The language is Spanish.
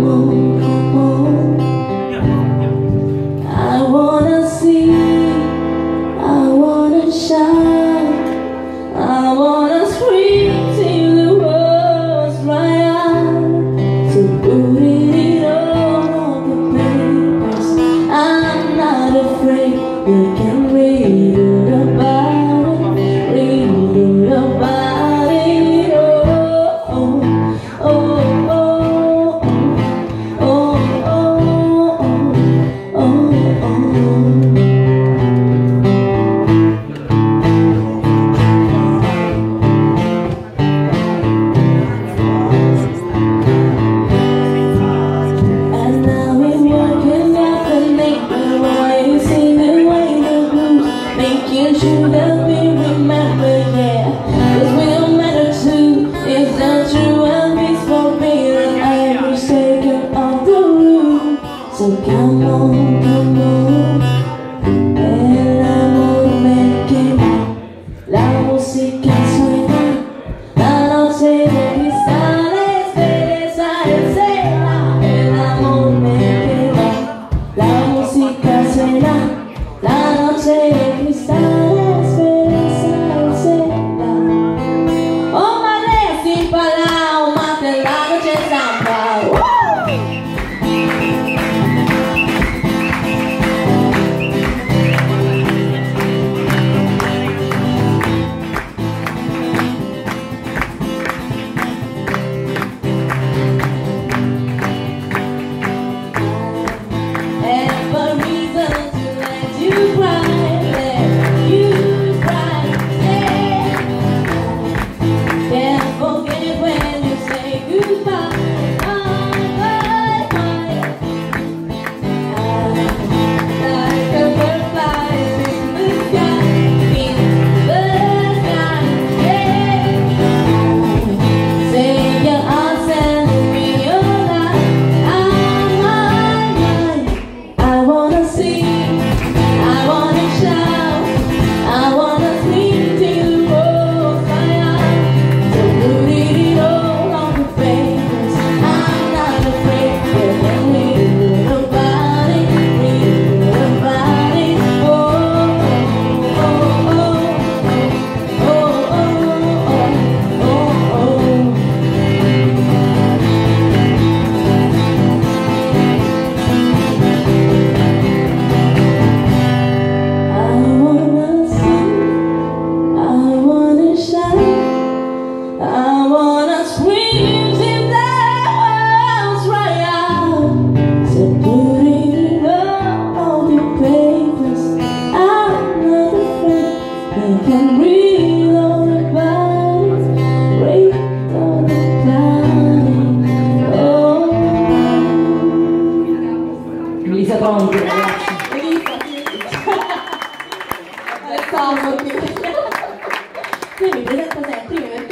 Oh. So come on, El amor me quema La música es Esatto, quindi.